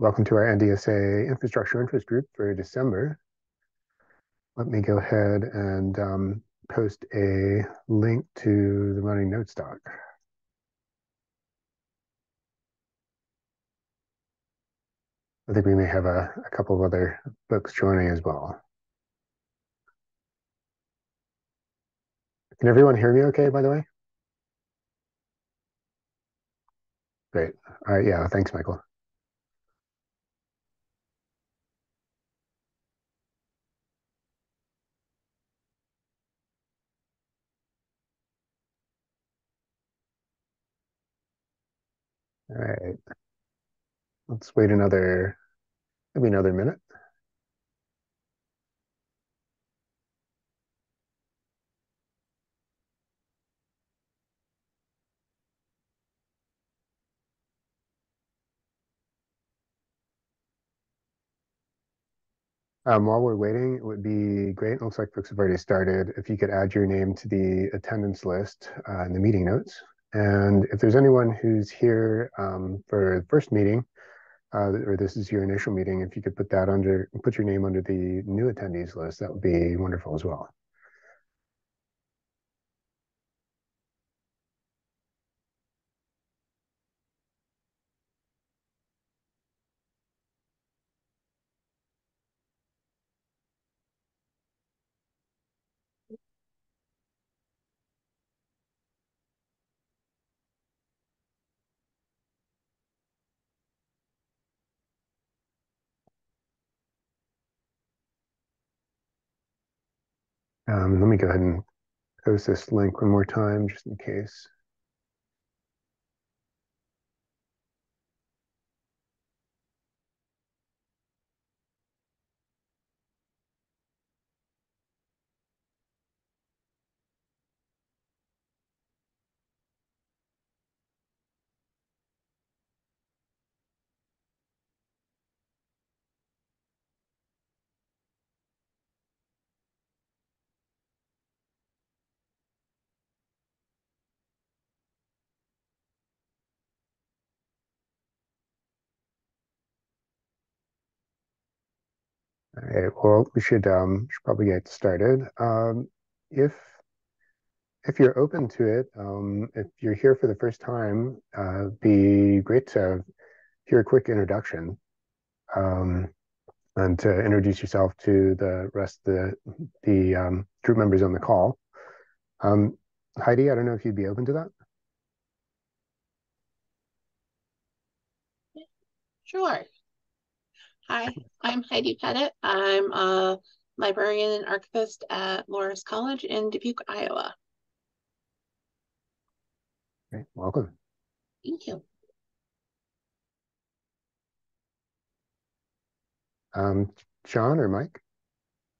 Welcome to our NDSA Infrastructure Interest Group for December. Let me go ahead and um, post a link to the running notes doc. I think we may have a, a couple of other folks joining as well. Can everyone hear me okay, by the way? Great. All right. Yeah. Thanks, Michael. All right. Let's wait another, maybe another minute. Um, while we're waiting, it would be great. It Looks like folks have already started. If you could add your name to the attendance list uh, in the meeting notes. And if there's anyone who's here um, for the first meeting, uh, or this is your initial meeting, if you could put that under, put your name under the new attendees list, that would be wonderful as well. Um, let me go ahead and post this link one more time, just in case. Right, well, we should, um, should probably get started. Um, if if you're open to it, um, if you're here for the first time, uh, be great to hear a quick introduction um, and to introduce yourself to the rest of the the um, group members on the call. Um, Heidi, I don't know if you'd be open to that. Sure. Hi, I'm Heidi Pettit. I'm a librarian and archivist at Loras College in Dubuque, Iowa. Great, welcome. Thank you. Um, Sean or Mike?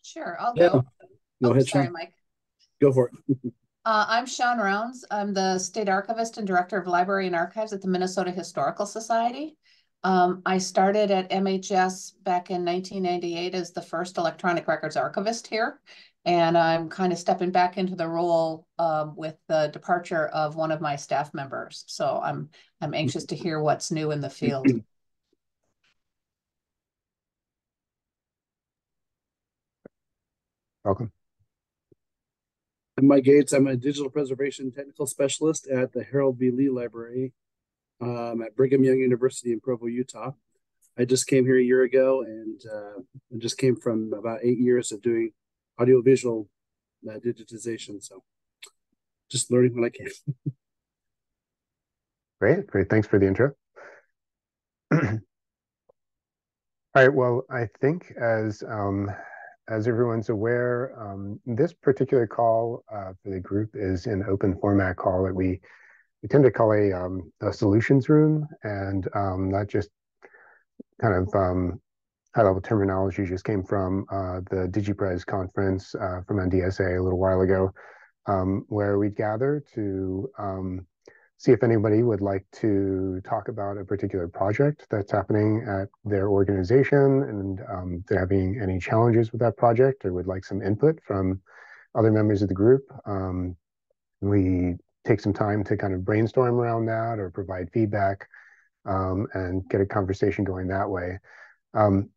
Sure, I'll Yeah. go. Go Oh, ahead, sorry, Sean. Mike. Go for it. Uh, I'm Sean Rounds. I'm the State Archivist and Director of Library and Archives at the Minnesota Historical Society. Um, I started at MHS back in nineteen ninety-eight as the first electronic records archivist here. And I'm kind of stepping back into the role, um, with the departure of one of my staff members. So I'm, I'm anxious to hear what's new in the field. Welcome. I'm Mike Gates. I'm a digital preservation technical specialist at the Harold B. Lee Library um, at Brigham Young University in Provo, Utah. I just came here a year ago and uh, I just came from about eight years of doing audiovisual uh, digitization. So just learning what I can. Great, great. Thanks for the intro. All right, well, I think as um, as everyone's aware, um, this particular call uh, for the group is an open format call that we we tend to call a, um, a solutions room, and um, that just kind of um, high level terminology just came from uh, the DigiPres conference uh, from NDSA a little while ago, um, where we'd gather to um, see if anybody would like to talk about a particular project that's happening at their organization and um, they're having any challenges with that project or would like some input from other members of the group. We take some time to kind of brainstorm around that or provide feedback um, and get a conversation going that way. Um,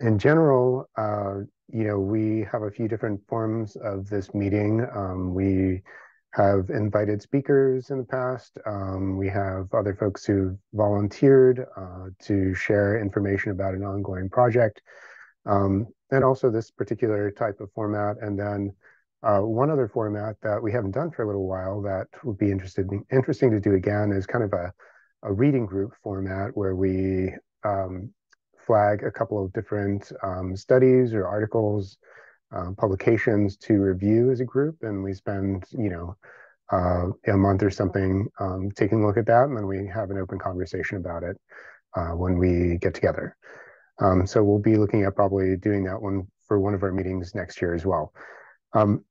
in general, uh, you know, we have a few different forms of this meeting. Um, we have invited speakers in the past. Um, we have other folks who volunteered uh, to share information about an ongoing project. Um, and also this particular type of format. And then uh, one other format that we haven't done for a little while that would be interesting to do again is kind of a, a reading group format where we um, flag a couple of different um, studies or articles, uh, publications to review as a group, and we spend, you know, uh, a month or something um, taking a look at that, and then we have an open conversation about it uh, when we get together. Um, so we'll be looking at probably doing that one for one of our meetings next year as well. Um,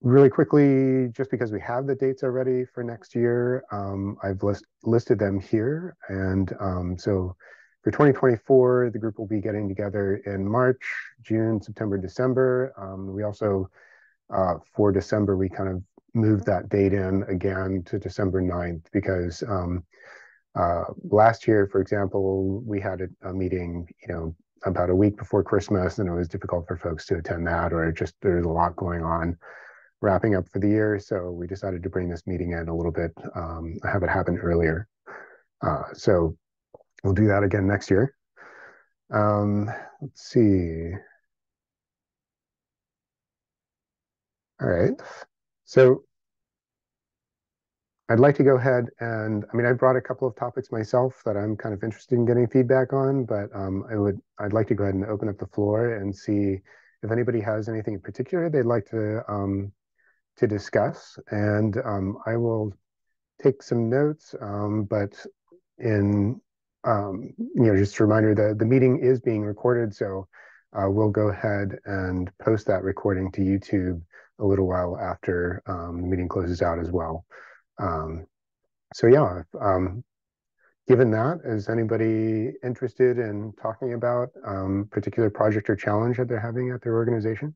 really quickly, just because we have the dates already for next year, um, I've list, listed them here. And um, so for 2024, the group will be getting together in March, June, September, December. Um, we also, uh, for December, we kind of moved that date in again to December 9th because um, uh, last year, for example, we had a, a, meeting, you know, about a week before Christmas, and it was difficult for folks to attend that, or just there's a lot going on wrapping up for the year. So we decided to bring this meeting in a little bit, um, have it happen earlier. Uh, so we'll do that again next year. Um, let's see. All right. So I'd like to go ahead and, I mean, I brought a couple of topics myself that I'm kind of interested in getting feedback on, but um, I would, I'd like to go ahead and open up the floor and see if anybody has anything in particular they'd like to um, to discuss. And um, I will take some notes, um, but in, um, you know, just a reminder that the meeting is being recorded, so uh, we'll go ahead and post that recording to YouTube a little while after um, the meeting closes out as well. Um, so yeah, um, given that, is anybody interested in talking about particular project or challenge that they're having at their organization?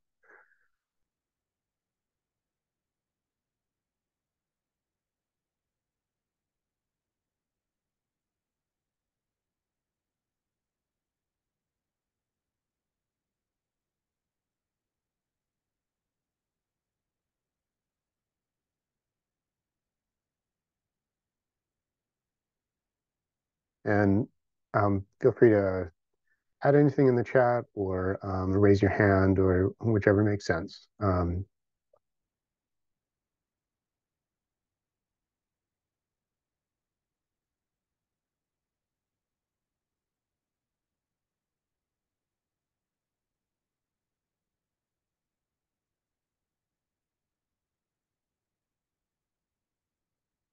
And um, feel free to add anything in the chat or um, raise your hand or whichever makes sense. Um,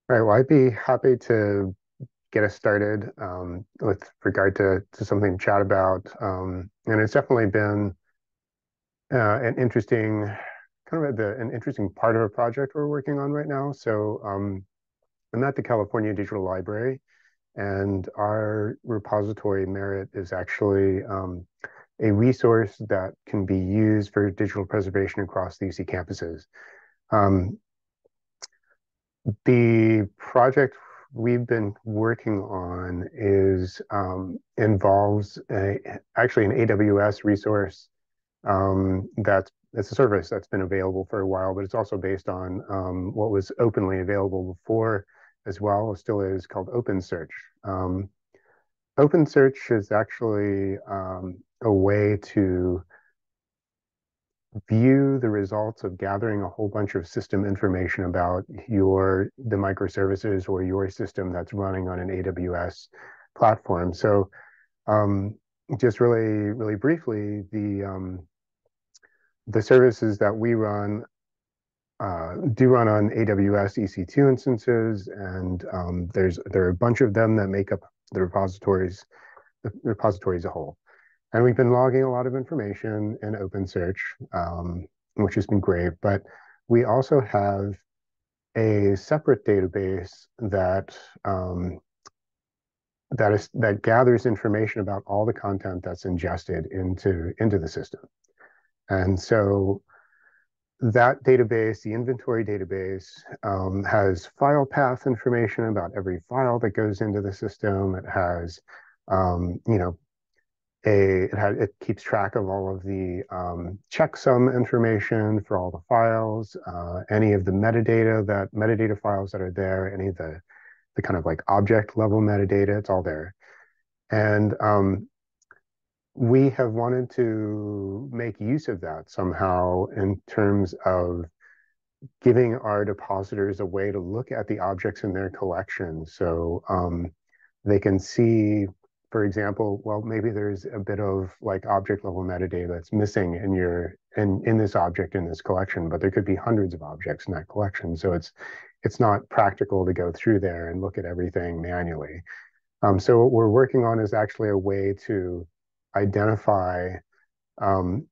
All right, well, I'd be happy to get us started um, with regard to, to something to chat about. Um, and it's definitely been uh, an interesting, kind of the, an interesting part of a project we're working on right now. So um, I'm at the California Digital Library, and our repository Merritt is actually um, a resource that can be used for digital preservation across the UC campuses. Um, the project we've been working on is um, involves a, actually an AWS resource um, that's it's a service that's been available for a while, but it's also based on um, what was openly available before as well, still is called OpenSearch. Um, OpenSearch is actually um, a way to view the results of gathering a whole bunch of system information about your the microservices or your system that's running on an AWS platform. So um, just really, really briefly, the um, the services that we run uh, do run on AWS EC2 instances, and um, there's there are a bunch of them that make up the repositories, the repository as a whole. And we've been logging a lot of information in OpenSearch, um, which has been great. But we also have a separate database that um, that is that gathers information about all the content that's ingested into into the system. And so that database, the inventory database, um, has file path information about every file that goes into the system. It has, um, you know, a it, it keeps track of all of the um, checksum information for all the files, uh, any of the metadata that metadata files that are there, any of the the kind of like object level metadata, it's all there. And um, we have wanted to make use of that somehow in terms of giving our depositors a way to look at the objects in their collection. So um, they can see, for example, well, maybe there's a bit of like object level metadata that's missing in your in, in this object in this collection, but there could be hundreds of objects in that collection. So it's it's not practical to go through there and look at everything manually. Um, so what we're working on is actually a way to identify, um,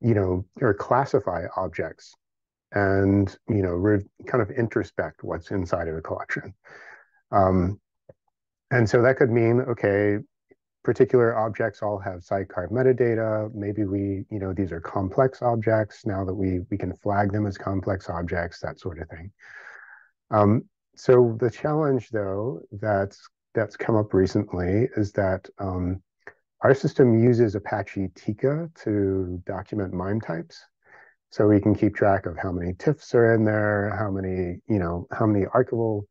you know, or classify objects and, you know, kind of introspect what's inside of a collection. Um, and so that could mean, okay, particular objects all have sidecar metadata. Maybe we, you know, these are complex objects now that we we can flag them as complex objects, that sort of thing. Um, so the challenge, though, that's that's come up recently is that um, our system uses Apache Tika to document MIME types. So we can keep track of how many TIFFs are in there, how many, you know, how many archival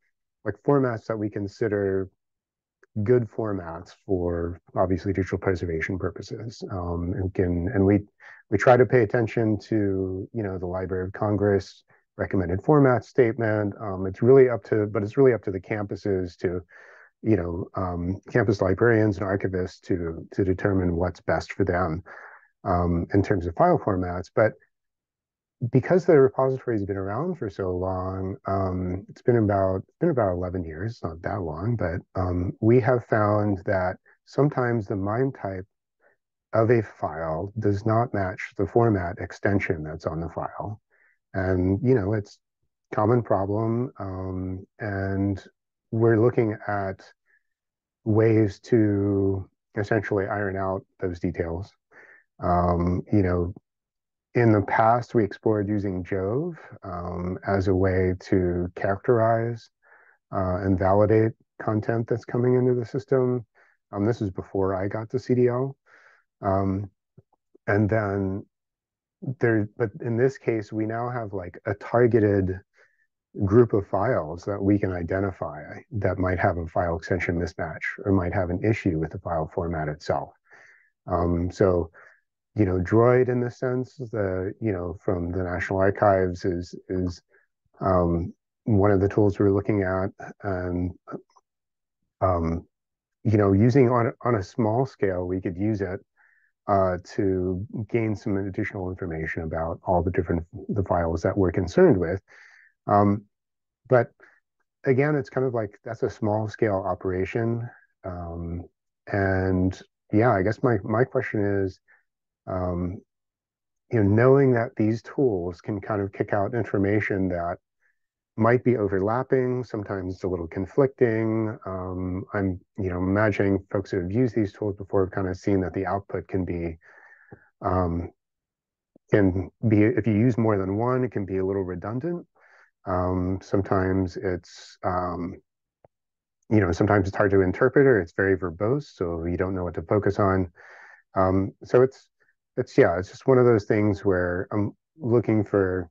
like formats that we consider good formats for obviously digital preservation purposes. Um, and can and we we try to pay attention to you know the Library of Congress recommended format statement. Um, it's really up to, but it's really up to the campuses to you know, um, campus librarians and archivists to to determine what's best for them um, in terms of file formats. But because the repository has been around for so long, um, it's been about it's been about 11 years, it's not that long, but um, we have found that sometimes the MIME type of a file does not match the format extension that's on the file. And, you know, it's common problem. Um, and we're looking at ways to essentially iron out those details. Um, you know, in the past, we explored using JHove um, as a way to characterize uh, and validate content that's coming into the system. Um, this is before I got to CDL. Um, and then there, but in this case, we now have like a targeted group of files that we can identify that might have a file extension mismatch or might have an issue with the file format itself. Um, so, you know, Droid in the sense, the you know from the National Archives is is um, one of the tools we're looking at, and um, you know, using on on a small scale, we could use it uh, to gain some additional information about all the different the files that we're concerned with. Um, but again, it's kind of like that's a small scale operation. Um, and yeah, I guess my my question is, um, you know, knowing that these tools can kind of kick out information that might be overlapping, sometimes it's a little conflicting. Um, I'm, you know, imagining folks who have used these tools before have kind of seen that the output can be, um, can be, if you use more than one, it can be a little redundant. Um, sometimes it's, um, you know, sometimes it's hard to interpret or it's very verbose, so you don't know what to focus on. Um, so it's, it's, yeah, it's just one of those things where I'm looking for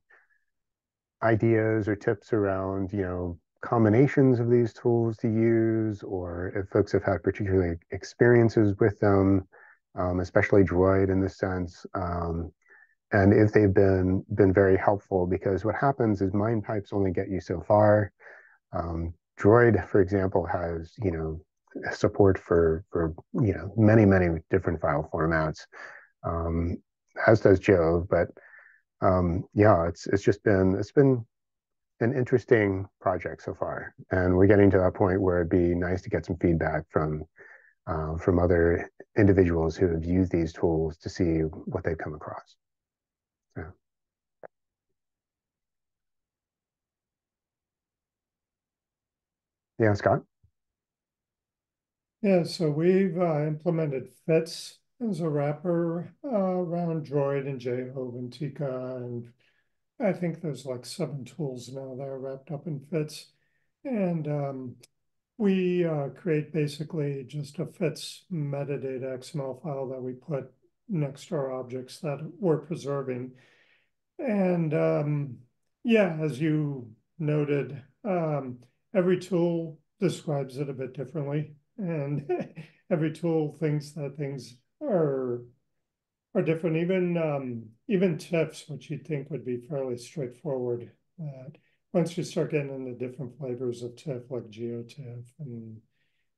ideas or tips around, you know, combinations of these tools to use, or if folks have had particular experiences with them, um, especially Droid in this sense, um, and if they've been been very helpful because what happens is MIME types only get you so far. Um, Droid, for example, has you know support for for you know many many different file formats, um, as does JHove. But um, yeah, it's it's just been it's been an interesting project so far, and we're getting to that point where it'd be nice to get some feedback from uh, from other individuals who have used these tools to see what they've come across. Yeah. Yeah, Scott? Yeah, so we've uh, implemented FITS as a wrapper uh, around Droid and JHove and Tika and I think there's like seven tools now that are wrapped up in fits. And um, we uh, create basically just a fits metadata XML file that we put next to our objects that we're preserving. And um, yeah, as you noted, um, every tool describes it a bit differently. And every tool thinks that things are are different. Even um, even TIFFs, which you'd think would be fairly straightforward, uh, once you start getting into different flavors of TIFF, like GeoTIFF and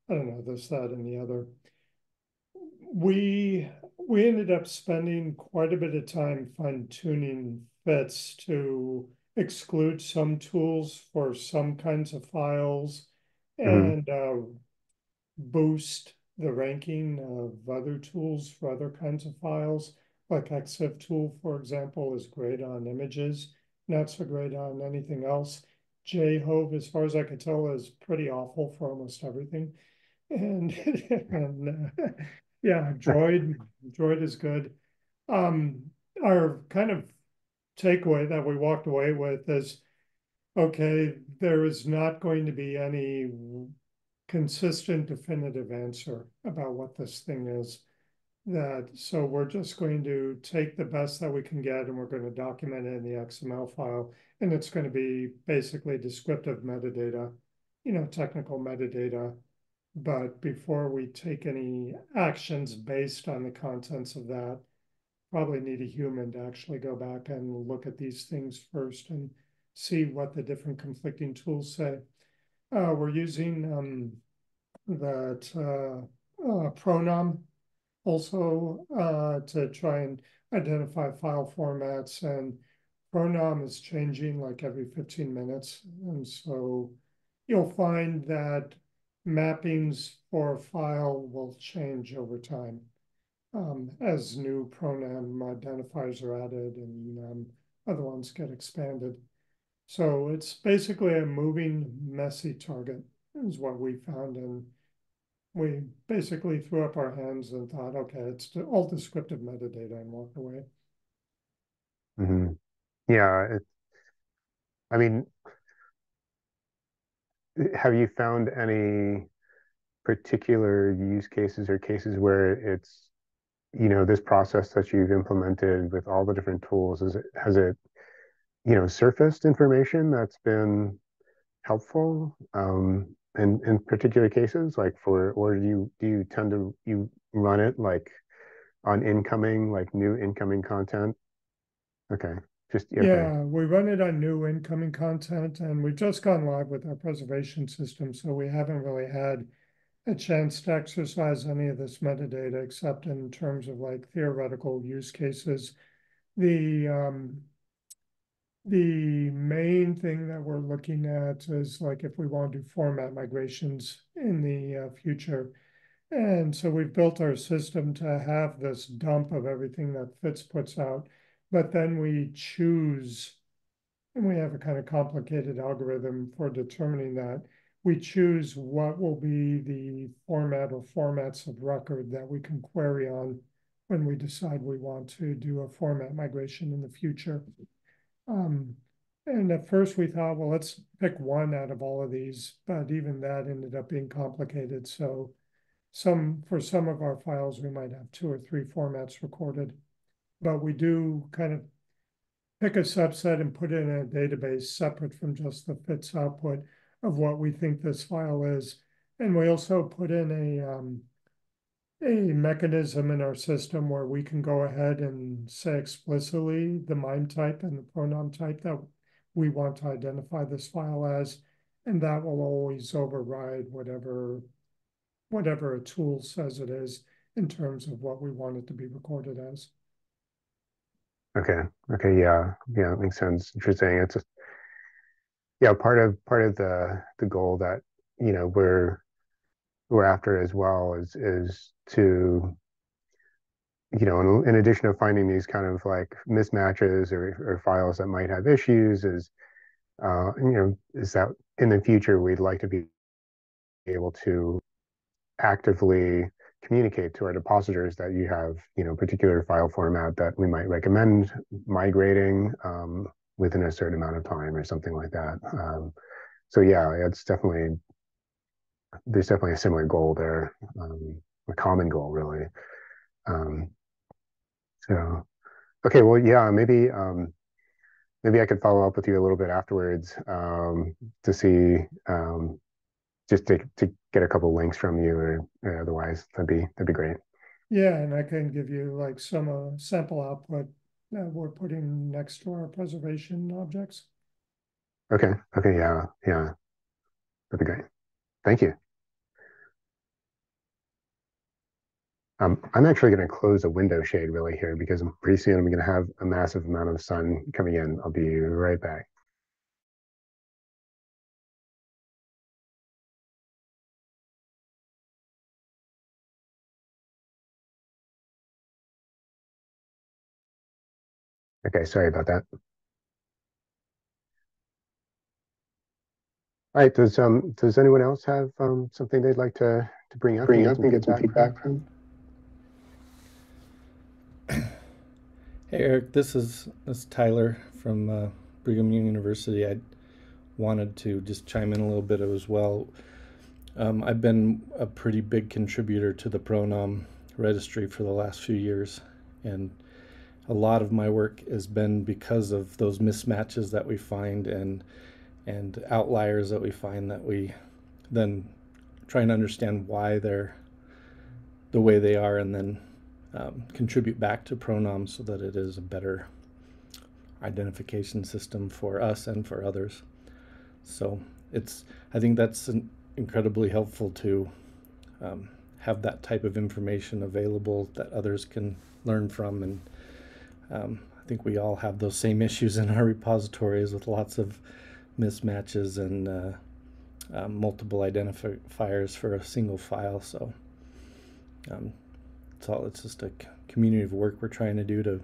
I don't know this, that, and the other, we we ended up spending quite a bit of time fine tuning fits to exclude some tools for some kinds of files mm -hmm. and uh, boost the ranking of other tools for other kinds of files. Like EXIF tool, for example, is great on images, not so great on anything else. JHove, as far as I can tell, is pretty awful for almost everything. And, and uh, yeah, Droid, Droid is good. Um, our kind of takeaway that we walked away with is, okay, there is not going to be any consistent, definitive answer about what this thing is. That so we're just going to take the best that we can get and we're going to document it in the XML file. And it's going to be basically descriptive metadata, you know, technical metadata. But before we take any actions based on the contents of that, probably need a human to actually go back and look at these things first and see what the different conflicting tools say. Uh, we're using um, that uh, uh, Pronom also uh, to try and identify file formats and Pronom is changing like every 15 minutes. And so you'll find that mappings for a file will change over time um, as new Pronom identifiers are added and um, other ones get expanded. So it's basically a moving, messy target is what we found. And we basically threw up our hands and thought, okay, it's all descriptive metadata and walked away. Mm-hmm. Yeah. It, I mean, have you found any particular use cases or cases where it's, you know, this process that you've implemented with all the different tools, is it, has it you know surfaced information that's been helpful um, in in particular cases like for or do you do you tend to you run it like on incoming like new incoming content okay just okay. yeah we run it on new incoming content and we've just gone live with our preservation system so we haven't really had a chance to exercise any of this metadata except in terms of like theoretical use cases the um, the main thing that we're looking at is like if we want to do format migrations in the uh, future. And so we've built our system to have this dump of everything that Fits puts out, but then we choose, and we have a kind of complicated algorithm for determining that. We choose what will be the format or formats of record that we can query on when we decide we want to do a format migration in the future. Um, and at first we thought, well, let's pick one out of all of these, but even that ended up being complicated. So some for some of our files, we might have two or three formats recorded, but we do kind of pick a subset and put it in a database separate from just the fits output of what we think this file is. And we also put in a um, a mechanism in our system where we can go ahead and say explicitly the MIME type and the Pronom type that we want to identify this file as, and that will always override whatever whatever a tool says it is in terms of what we want it to be recorded as. Okay. Okay. Yeah. Yeah. That makes sense. Interesting. It's a, yeah, part of part of the the goal that you know we're we're after as well is is to you know in, in, addition to finding these kind of like mismatches or, or files that might have issues is uh, you know is that in the future we'd like to be able to actively communicate to our depositors that you have, you know, particular file format that we might recommend migrating um, within a certain amount of time or something like that. Um, so yeah, it's definitely there's definitely a similar goal there, um, a common goal really. Um, so okay, well yeah, maybe um, maybe I could follow up with you a little bit afterwards um, to see um, just to to get a couple links from you or, or otherwise that'd be that'd be great. Yeah, and I can give you like some uh, sample output that we're putting next to our preservation objects. Okay. Okay. Yeah. Yeah. That'd be great. Thank you. Um, I'm actually going to close a window shade really here because pretty soon I'm going to have a massive amount of sun coming in. I'll be right back. Okay, sorry about that. All right, does um does anyone else have um something they'd like to to bring up bring up and get some feedback from? Hey Eric, this is this is Tyler from uh, Brigham Young University. I wanted to just chime in a little bit as well. Um, I've been a pretty big contributor to the Pronom registry for the last few years, and a lot of my work has been because of those mismatches that we find and and outliers that we find that we then try and understand why they're the way they are and then um, contribute back to Pronom so that it is a better identification system for us and for others. So it's I think that's incredibly helpful to um, have that type of information available that others can learn from and um, I think we all have those same issues in our repositories with lots of mismatches and uh, uh, multiple identifiers for a single file. So um, it's all it's just a community of work we're trying to do to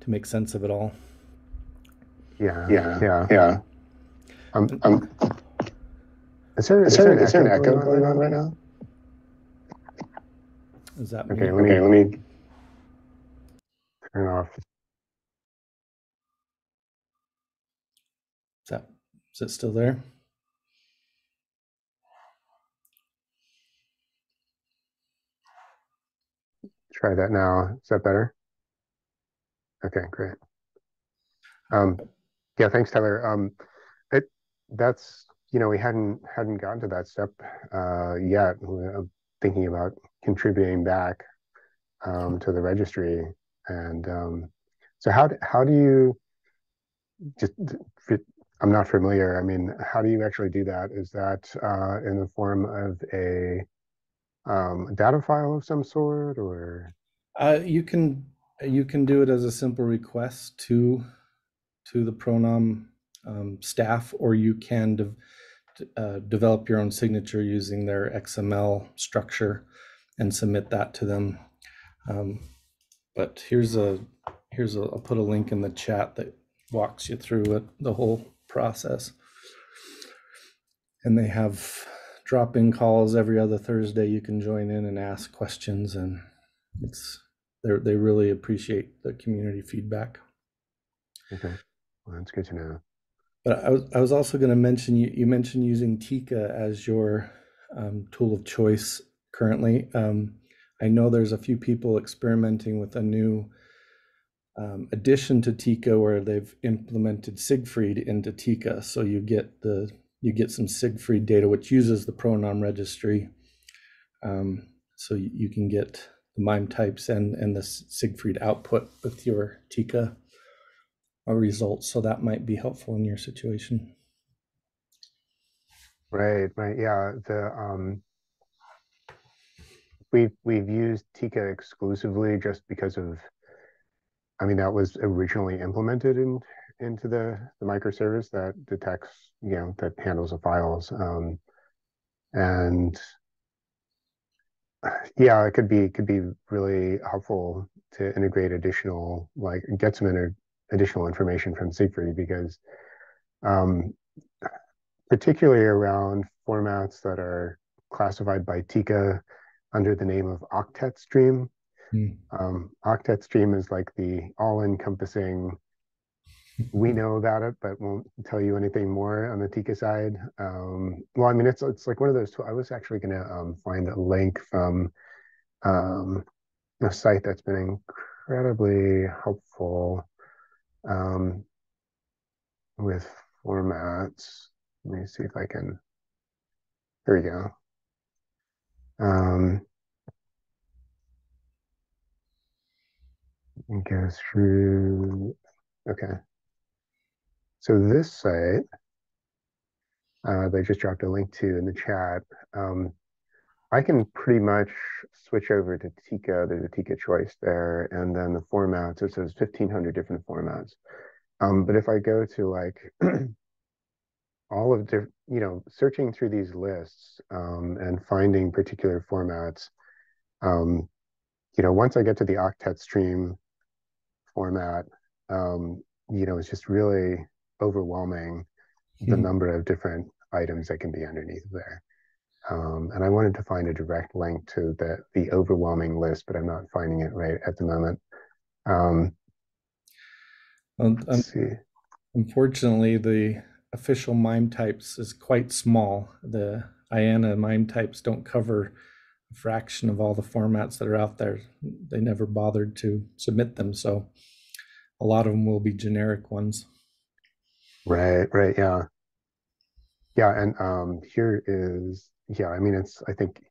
to make sense of it all. Yeah, yeah, yeah, yeah. Um, um, is there, is, is there, there, is there an echo going on right now? Is that okay? Let me, okay, let me turn off. Is that is it still there? Try that now. Is that better? Okay, great. Um, yeah, thanks, Tyler. Um, it that's you know we hadn't hadn't gotten to that step uh, yet. thinking about contributing back um, to the registry, and um, so how do, how do you just I'm not familiar. I mean, how do you actually do that? Is that uh, in the form of a um, data file of some sort, or uh, you can you can do it as a simple request to to the Pronom um, staff, or you can de uh, develop your own signature using their XML structure and submit that to them. Um, but here's a here's a I'll put a link in the chat that walks you through it, the whole process. And they have drop-in calls every other Thursday. You can join in and ask questions, and it's they they really appreciate the community feedback. Okay, well, that's good to know. But I was I was also going to mention you you mentioned using Tika as your um, tool of choice currently. Um, I know there's a few people experimenting with a new um, addition to Tika where they've implemented Siegfried into Tika, so you get the you get some Siegfried data which uses the Pronom registry, um, so you, can get the MIME types and and the Siegfried output with your Tika uh, results. So that might be helpful in your situation. Right, right, yeah. The um, we've we've used Tika exclusively just because of I mean, that was originally implemented in into the, the microservice that detects, you know, that handles the files. Um, and yeah, it could be could be really helpful to integrate additional, like get some inter- additional information from Siegfried because um, particularly around formats that are classified by Tika, under the name of Octet Stream. Hmm. Um, Octet Stream is like the all-encompassing. we know about it, but won't tell you anything more on the Tika side. Um, well, I mean, it's it's like one of those. I was actually going to um, find a link from um, a site that's been incredibly helpful um, with formats. Let me see if I can. Here we go. Um, go through. Okay. So this site, uh, they just dropped a link to in the chat. Um, I can pretty much switch over to Tika. There's a Tika choice there, and then the formats. It says 1,500 different formats. Um, but if I go to like all of the, you know, searching through these lists um, and finding particular formats, um, you know, once I get to the octet stream format, um, you know, it's just really overwhelming the Mhm. number of different items that can be underneath there. Um, and I wanted to find a direct link to the the overwhelming list, but I'm not finding it right at the moment. Um, let's see. unfortunately, the official MIME types is quite small. The IANA MIME types don't cover fraction of all the formats that are out there. They never bothered to submit them, so a lot of them will be generic ones. Right, right, yeah. Yeah, and um here is yeah, I mean it's I think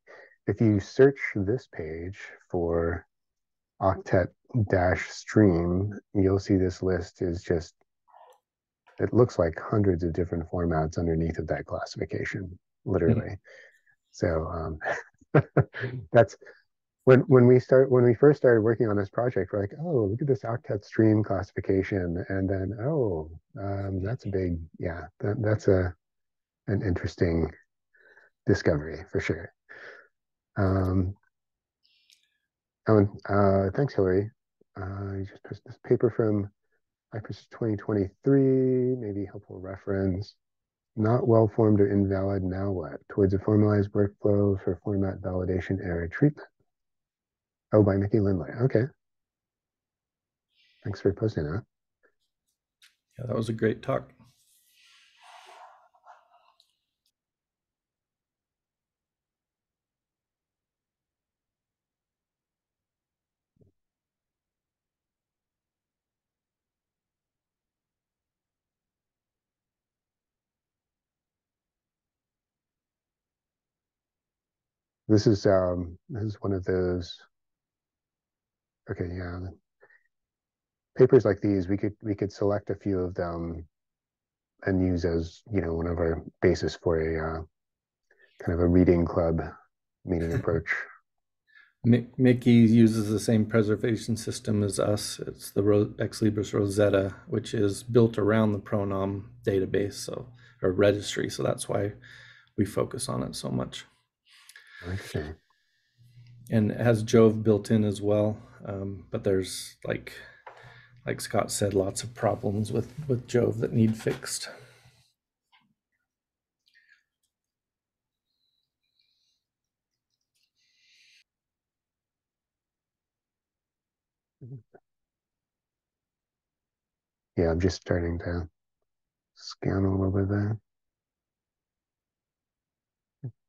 if you search this page for octet dash stream, you'll see this list is just it looks like hundreds of different formats underneath of that classification, literally. So um that's when when we start when we first started working on this project, we're like, oh, look at this octet stream classification, and then oh, um, that's a big yeah, that, that's a an interesting discovery for sure. Um, and, uh, thanks, Hillary. Uh, you just posted this paper from iPRES 2023, maybe helpful reference. Not well formed or invalid, now what? Towards a formalized workflow for format validation error treatment. Oh, by Micky Lindlar. Okay. Thanks for posting that. Yeah, that was a great talk. This is um this is one of those okay, yeah. Papers like these, we could we could select a few of them and use as, you know, one of our basis for a uh, kind of a reading club meeting approach. Micky uses the same preservation system as us. It's the Ro- Ex Libris Rosetta, which is built around the Pronom database, so or registry. So that's why we focus on it so much. Okay. and it has JHove built in as well. Um, but there's like, like Scott said, lots of problems with with JHove that need fixed. Yeah, I'm just starting to scan a little bit there.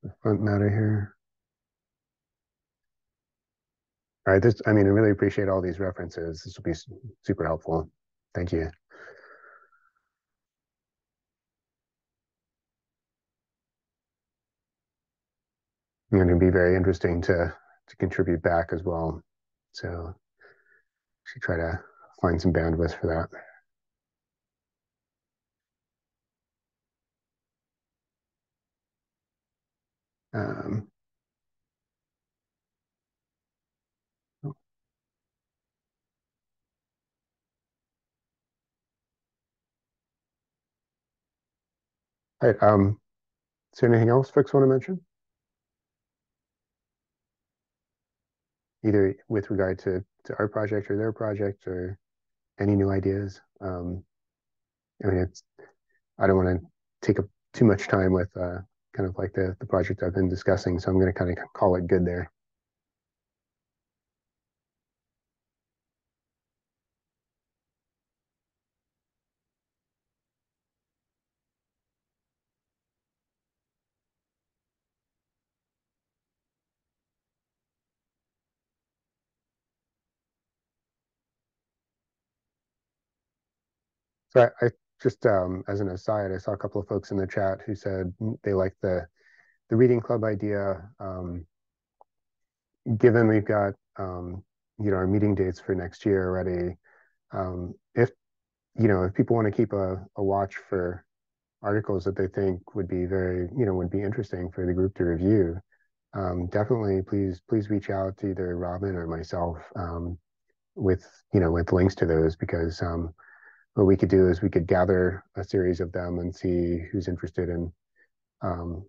The front matter here. All right, this, I mean, I really appreciate all these references. This will be super helpful. Thank you. going to be very interesting to to contribute back as well. So should try to find some bandwidth for that. Um, right, um, is there anything else folks want to mention? Either with regard to, to our project or their project or any new ideas? Um, I mean, it's, I don't want to take up too much time with uh, kind of like the, the project I've been discussing, so I'm going to kind of call it good there. So I, I just um, as an aside, I saw a couple of folks in the chat who said they like the the reading club idea. Um, given we've got um, you know our meeting dates for next year already, um, if you know if people want to keep a, a watch for articles that they think would be very you know would be interesting for the group to review, um, definitely please please reach out to either Robin or myself um, with you know with links to those because what we could do is we could gather a series of them and see who's interested in um,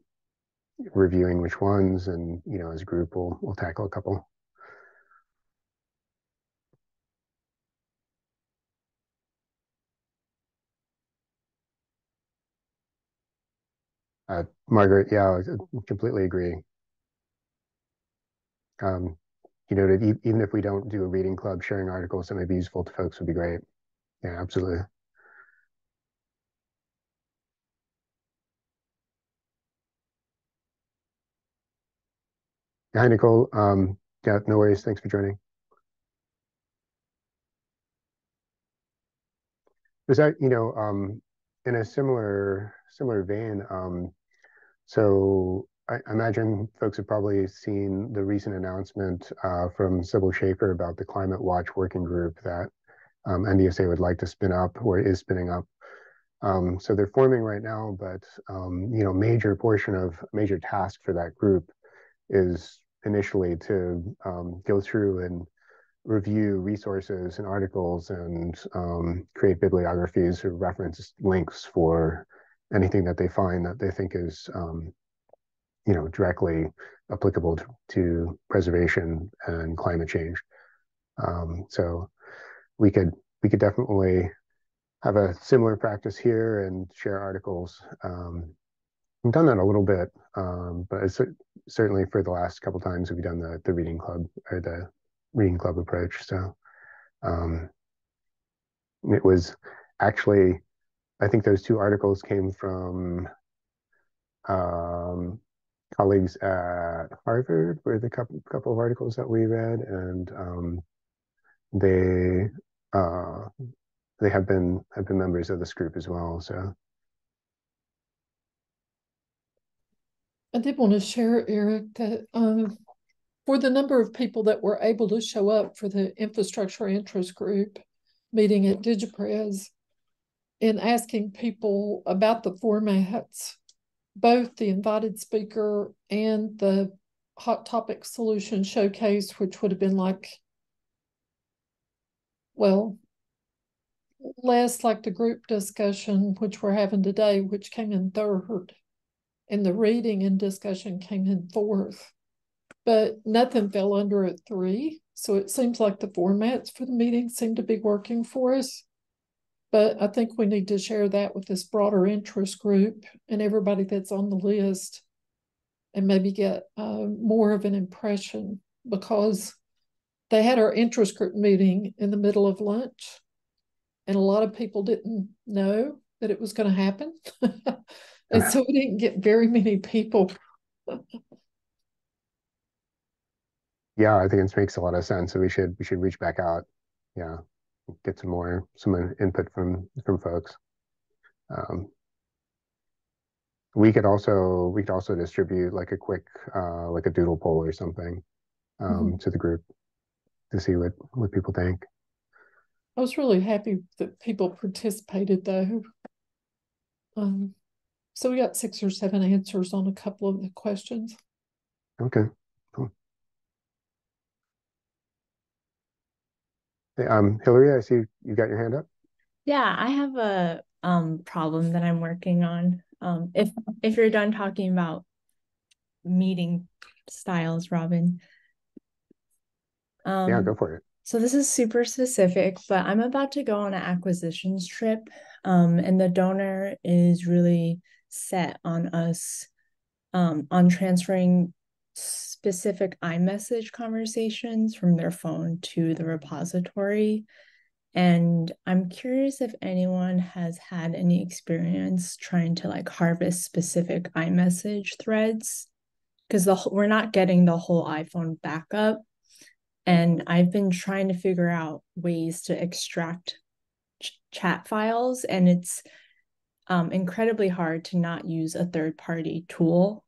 reviewing which ones, and you know, as a group, we'll we'll tackle a couple. Uh, Margaret, yeah, I completely agree. Um, you know, even if we don't do a reading club, sharing articles that may be useful to folks would be great. Yeah, absolutely. Hi, Nicole. Um, yeah, no worries. Thanks for joining. Was that, you know, um, in a similar similar vein, um, so I imagine folks have probably seen the recent announcement uh, from Sibyl Schaefer about the Climate Watch Working Group that NDSA would like to spin up or is spinning up. Um, so they're forming right now, but um, you know, major portion of major task for that group is initially to um, go through and review resources and articles and um, create bibliographies or reference links for anything that they find that they think is um, you know directly applicable to, to, preservation and climate change um, so we could we could definitely have a similar practice here and share articles um, We've done that a little bit, um, but certainly for the last couple times we've done the the reading club or the reading club approach. So um, it was actually, I think those two articles came from um, colleagues at Harvard, were the couple couple of articles that we read, and um, they uh, they have been have been members of this group as well. So I did want to share, Eric, that um, for the number of people that were able to show up for the infrastructure interest group meeting at DigiPres in asking people about the formats, both the invited speaker and the hot topic solution showcase, which would have been like, well, less like the group discussion, which we're having today, which came in third and the reading and discussion came in fourth. But nothing fell under a three. So it seems like the formats for the meeting seem to be working for us. But I think we need to share that with this broader interest group and everybody that's on the list and maybe get uh, more of an impression because they had our interest group meeting in the middle of lunch and a lot of people didn't know that it was going to happen. And so we didn't get very many people. yeah, I think it makes a lot of sense. So we should we should reach back out. Yeah, get some more some input from from folks. Um, we could also we could also distribute like a quick uh, like a doodle poll or something um, mm-hmm. to the group to see what what people think. I was really happy that people participated though. Um, so we got six or seven answers on a couple of the questions. Okay, cool. Hey, um, Hillary, I see you got your hand up. Yeah, I have a um problem that I'm working on. Um, if if you're done talking about meeting styles, Robin. Um, yeah, go for it. So this is super specific, but I'm about to go on an acquisitions trip, um, and the donor is really set on us um, on transferring specific iMessage conversations from their phone to the repository. And I'm curious if anyone has had any experience trying to like harvest specific iMessage threads because the we're not getting the whole iPhone backup. And I've been trying to figure out ways to extract chat files and it's um, incredibly hard to not use a third party tool.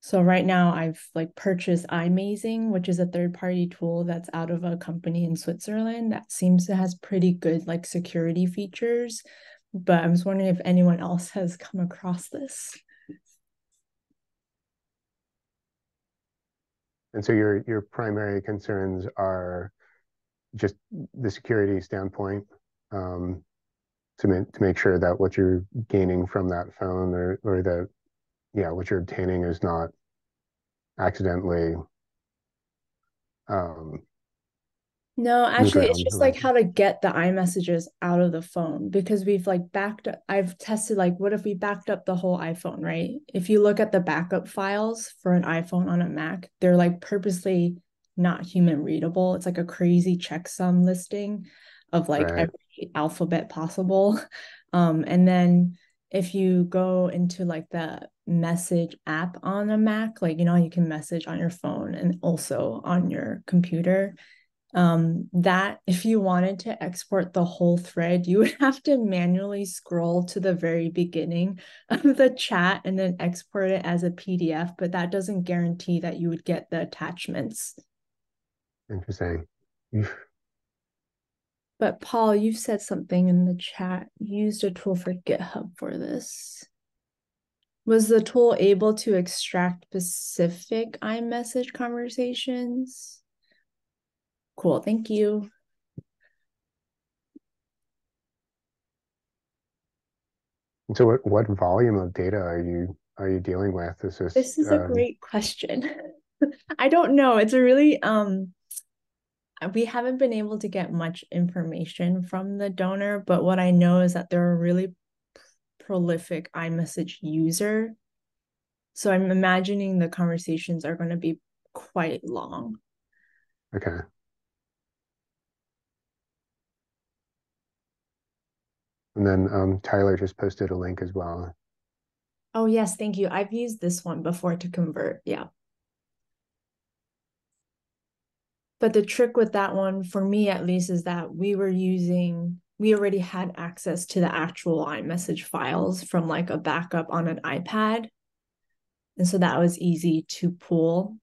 So right now I've like purchased iMazing, which is a third party tool that's out of a company in Switzerland that seems to has pretty good like security features. But I'm just wondering if anyone else has come across this. And so your your primary concerns are just the security standpoint um, to make to make sure that what you're gaining from that phone or or that yeah what you're obtaining is not accidentally um, no, actually, it's just like how to get the iMessages out of the phone because we've like backed up. I've tested like, what if we backed up the whole iPhone, right? If you look at the backup files for an iPhone on a Mac, they're like purposely not human readable. It's like a crazy checksum listing of like right. every alphabet possible. Um, and then if you go into like the message app on a Mac, like you know, you can message on your phone and also on your computer um, that if you wanted to export the whole thread, you would have to manually scroll to the very beginning of the chat and then export it as a PDF, but that doesn't guarantee that you would get the attachments. Interesting. but Paul, you've said something in the chat. You used a tool for GitHub for this. Was the tool able to extract specific iMessage conversations? Cool. Thank you. So what, what volume of data are you are you dealing with? Is this This is a um, great question. I don't know. It's a really um we haven't been able to get much information from the donor, but what I know is that they're a really prolific iMessage user. So I'm imagining the conversations are going to be quite long. Okay. And then um, Tyler just posted a link as well. Oh, yes. Thank you. I've used this one before to convert. Yeah. But the trick with that one, for me at least, is that we were using, we already had access to the actual iMessage files from like a backup on an iPad. And so that was easy to pull.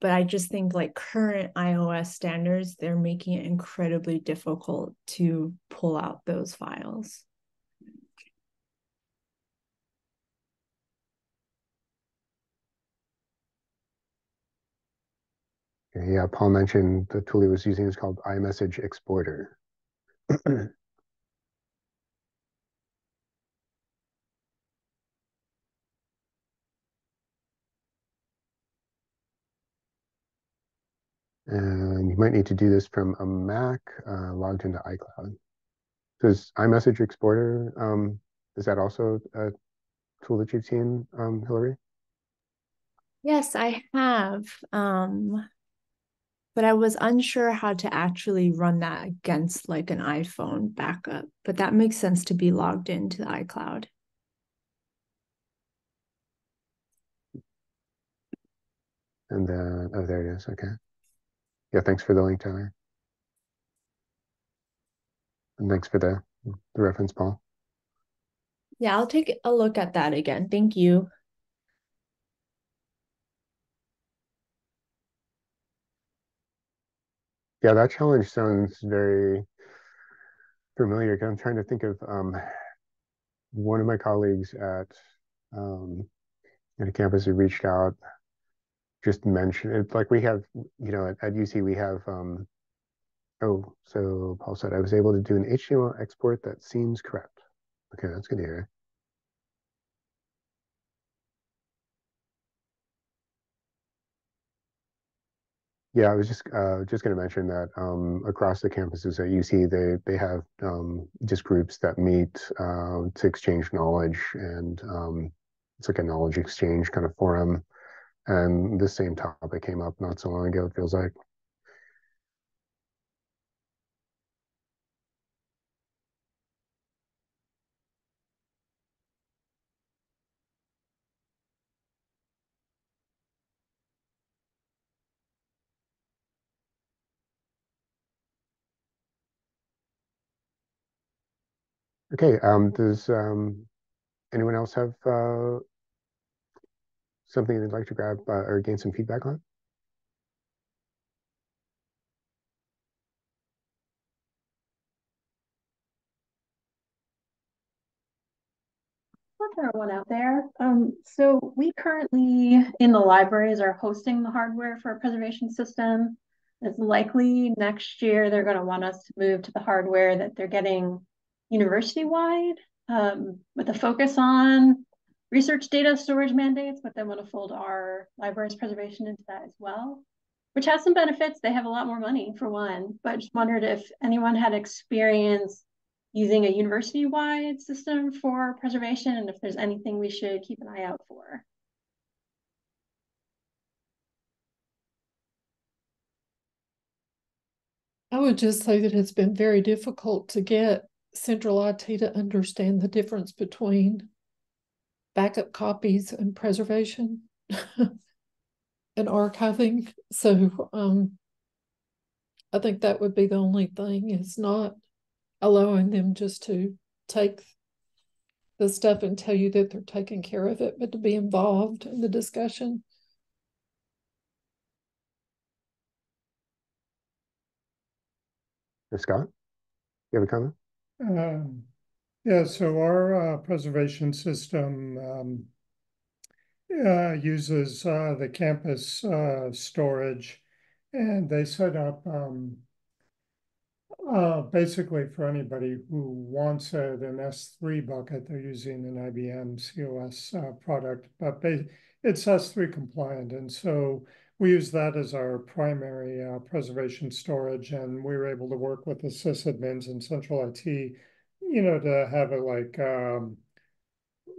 But I just think like current iOS standards, they're making it incredibly difficult to pull out those files. Yeah, Paul mentioned the tool he was using is called iMessage Exporter. and you might need to do this from a Mac uh, logged into iCloud. Does iMessage Exporter, um, is that also a tool that you've seen, um, Hillary? Yes, I have. Um, but I was unsure how to actually run that against like an iPhone backup. But that makes sense to be logged into the iCloud. And then, oh, there it is. Okay. Yeah, thanks for the link, Tyler. And thanks for the, the reference, Paul. Yeah, I'll take a look at that again. Thank you. Yeah, that challenge sounds very familiar. I'm trying to think of um, one of my colleagues at um, at a campus who reached out, just mentioned it. Like we have, you know, at, at UC we have. Um, oh, so Paul said I was able to do an HTML export that seems correct. Okay, that's good to hear. Yeah, I was just uh, just going to mention that um, across the campuses at UC, they they have um, just groups that meet uh, to exchange knowledge, and um, it's like a knowledge exchange kind of forum. And this same topic came up not so long ago. It feels like. Okay, um, does um, anyone else have uh, something they'd like to grab uh, or gain some feedback on? I'll throw one out there. Um, so we currently in the libraries are hosting the hardware for a preservation system. It's likely next year they're going to want us to move to the hardware that they're getting university wide um, with a focus on research data storage mandates, but then want to fold our libraries preservation into that as well, which has some benefits. They have a lot more money for one, but just wondered if anyone had experience using a university-wide system for preservation and if there's anything we should keep an eye out for. I would just say that it's been very difficult to get central IT to understand the difference between backup copies and preservation and archiving. So um, I think that would be the only thing is not allowing them just to take the stuff and tell you that they're taking care of it, but to be involved in the discussion. Scott, you have a comment? Um, yeah, so our uh, preservation system um, uh, uses uh, the campus uh, storage, and they set up um, uh, basically for anybody who wants it, an S3 bucket, they're using an IBM COS uh, product, but it's S3 compliant. And so we use that as our primary uh, preservation storage. And we were able to work with the sysadmins and central IT, you know, to have it like um,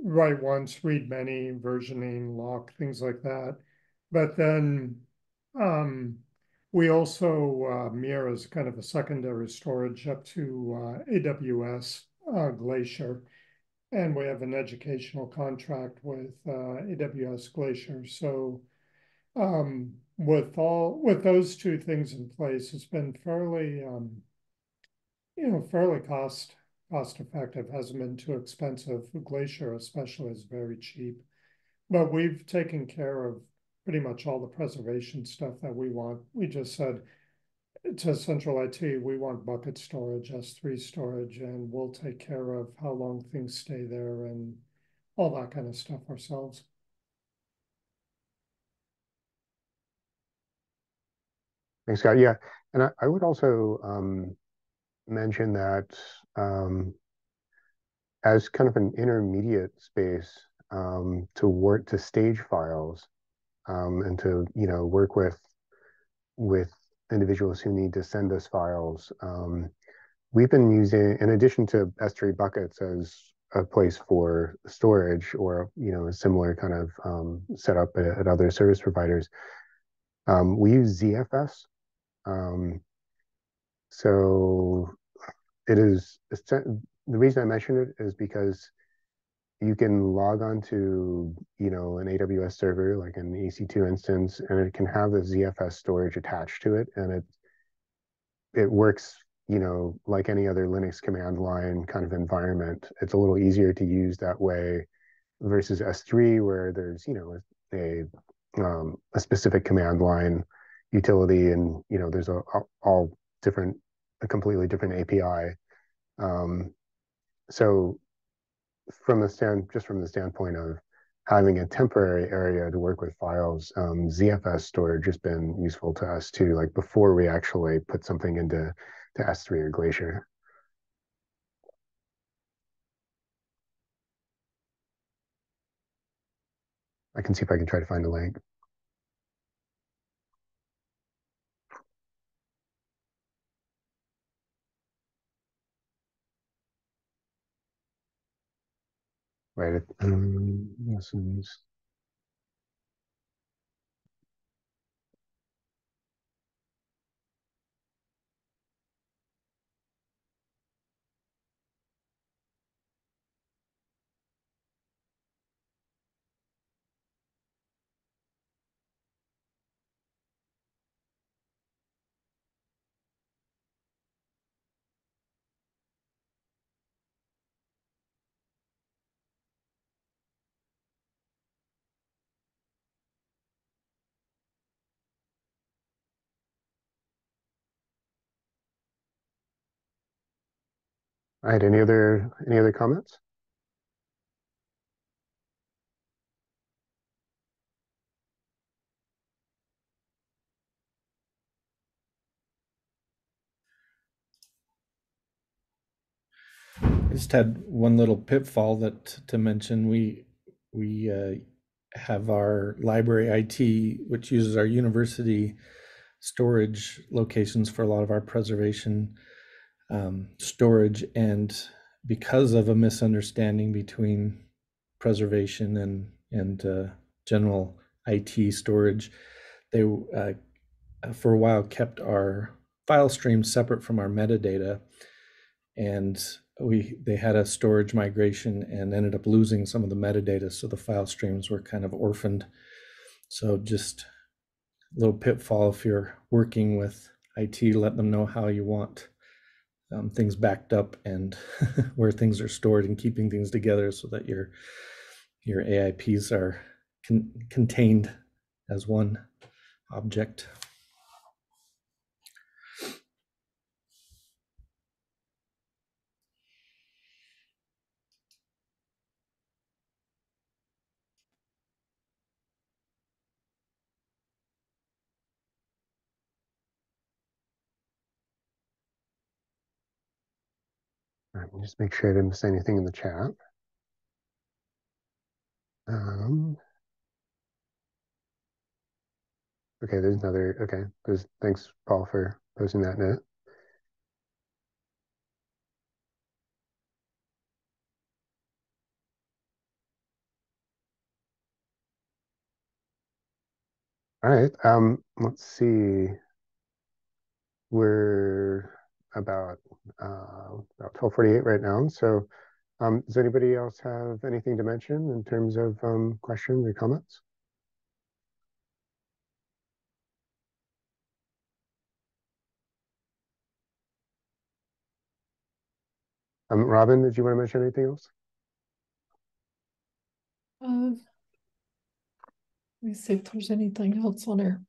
write once, read many, versioning, lock, things like that. But then um, we also uh, mirror as kind of a secondary storage up to uh, AWS uh, Glacier. And we have an educational contract with uh, AWS Glacier. So um, with all with those two things in place, it's been fairly um, you know fairly cost cost effective. Hasn't been too expensive. Glacier especially is very cheap, but we've taken care of pretty much all the preservation stuff that we want. We just said to central IT, we want bucket storage, S3 storage, and we'll take care of how long things stay there and all that kind of stuff ourselves. Thanks, Scott. Yeah, and I, I would also um, mention that um, as kind of an intermediate space um, to work to stage files, um, and to you know work with with individuals who need to send us files. Um, we've been using, in addition to S3 buckets as a place for storage or you know a similar kind of um, setup at, at, other service providers, um, we use ZFS. Um, so it is the reason I mention it is because you can log on to you know an AWS server like an EC2 instance, and it can have the ZFS storage attached to it, and it it works you know like any other Linux command line kind of environment. It's a little easier to use that way versus S3 where there's you know a um, a specific command line utility, and you know there's a, a all different a completely different API. Um, so from the stand, just from the standpoint of having a temporary area to work with files, um, ZFS storage has been useful to us too, like before we actually put something into to S3 or Glacier. I can see if I can try to find a link. Right? Um, lessons. All right, any other, any other comments? I just had one little pitfall that to mention. We we uh, have our library IT, which uses our university storage locations for a lot of our preservation um, storage, and because of a misunderstanding between preservation and and uh, general IT storage, they uh, for a while kept our file streams separate from our metadata, and we they had a storage migration and ended up losing some of the metadata so the file streams were kind of orphaned. So just a little pitfall if you're working with IT let them know how you want um, things backed up and where things are stored and keeping things together so that your your AIPs are con- contained as one object just make sure I didn't miss anything in the chat. Um, okay, there's another, okay, there's, thanks, Paul, for posting that note. All right, um, let's see. We're about uh, about 12:48 right now. So, um, does anybody else have anything to mention in terms of um, questions or comments? Um, Robin, did you want to mention anything else? Um, let me see if there's anything else on there.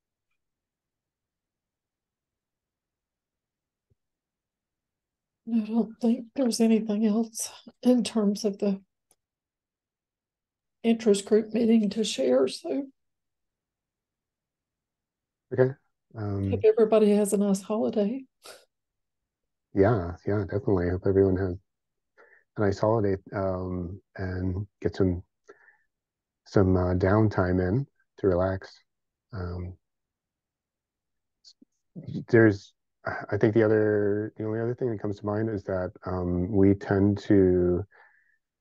I don't think there's anything else in terms of the interest group meeting to share, so Okay. Um, hope everybody has a nice holiday. yeah, yeah, definitely. Hope everyone has a nice holiday um, and get some some uh, downtime in to relax. Um, there's, I think the other, the only other thing that comes to mind is that um, we tend to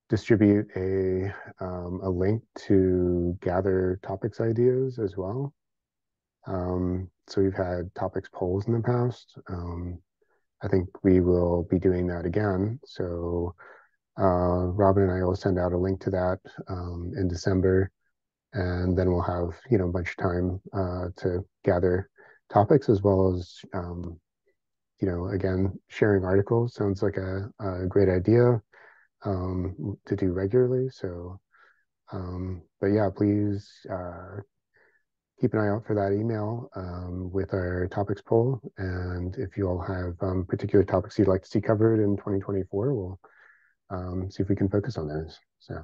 distribute a um, a link to gather topics ideas as well. Um, so we've had topics polls in the past. Um, I think we will be doing that again. So uh, Robin and I will send out a link to that um, in December, and then we'll have you know a bunch of time uh, to gather topics as well as um, you know again sharing articles sounds like a, a great idea um, to do regularly. So, um, but yeah, please uh, keep an eye out for that email um, with our topics poll. And if you all have um, particular topics you'd like to see covered in 2024, we'll um, see if we can focus on those. So